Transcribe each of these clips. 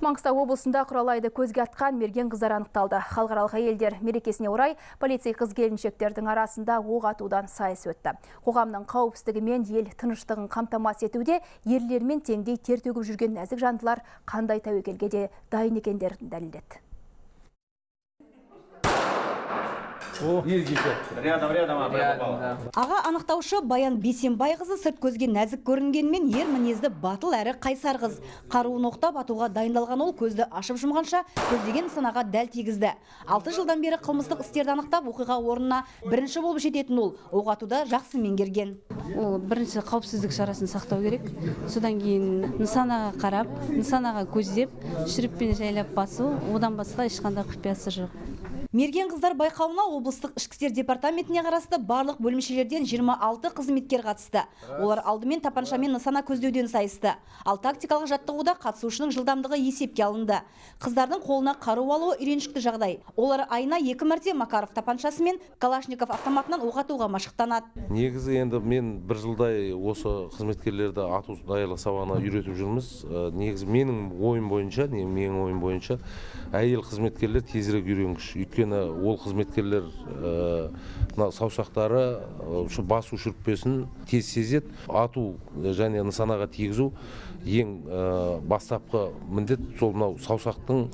Маңғыстау облысында құралайды көзге атқан мерген қыздар анықталды. Халықаралық әйелдер мерекесіне орай полицей қыз келіншектердің арасында оқ атудан сайыс өтті. Қоғамның қауіпсіздігі мен ел тыныштығын қамтамасыз етуде ерлермен теңдей тер төгіп жүрген нәзік жандылар қандай тәуекелге де дайын екендерін дәлелдеді. Рядом, рядом. Аға анықтаушы Баян Бейсенбайқызы сырт көзге нәзік көрінгенмен ер мінезді батыл әрі қайсар қыз. Қаруын оқтап атуға дайындалған ол көзді ашып жұмғанша көздеген нысанаға дәл тигізді. Алты жылдан бері қылмыстық істерді анықтап оқиға орнына бірінші болып жететін ол оқ атуда жақсы меңгерген. ол бірінші қауіпсіздік шарасын сақтау керек содан кейін нысанаға қарап нысанаға көздеп шүріппен жайлап басу одан басқа ешқандай құпиясы жоқ Мерген қыздар байқауына облыстық ішкі істер департаментіне қарасты барлық бөлімшелерден 26 қызметкер қатысты. Олар алдымен тапаншамен нысана көздеуден сайысты. Ал тактикалық жаттығуда қатысушының жылдамдығы есепке алынды. Қыздардың қолына қару алуы үйреншікті жағдай. Олар айына екі мәрте Макаров тапаншасы мен Калашников автоматынан оқ атуға машықтанады. негізі енді мен бір жылдай осы қызметкерлерді ату даярлық сабағына үйретіп жүрміз Ә, негізі менің ойым бойынша менің ойым бойынша әйел қызметкерлер тезірек үйренгіш өйткені ол қызметкерлер мына саусақтары ұшы- басу шүріппесін тез сезеді ату және нысанаға тигізу ең бастапқы міндет. Сол мынау саусақтың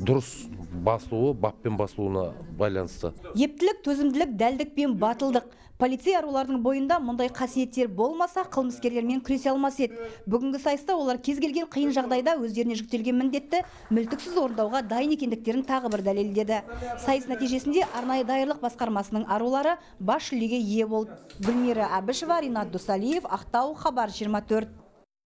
дұрыс басылуы баппен басылуына байланысты Ептілік, төзімділік, дәлдік пен батылдық. Полицей арулардың бойында мұндай қасиеттер болмаса қылмыскерлермен күресе алмас еді. Бүгінгі сайыста олар кез келген қиын жағдайда өздеріне жүктелген міндетті мүлтіксіз орындауға дайын екендіктерін тағы бір дәлелдеді. Сайыс нәтижесінде арнайы дайырлық басқармасының арулары бас жүлдеге ие болды. Гүлмира Әбішева, Ринат Досалиев, Ақтау, Хабар 24.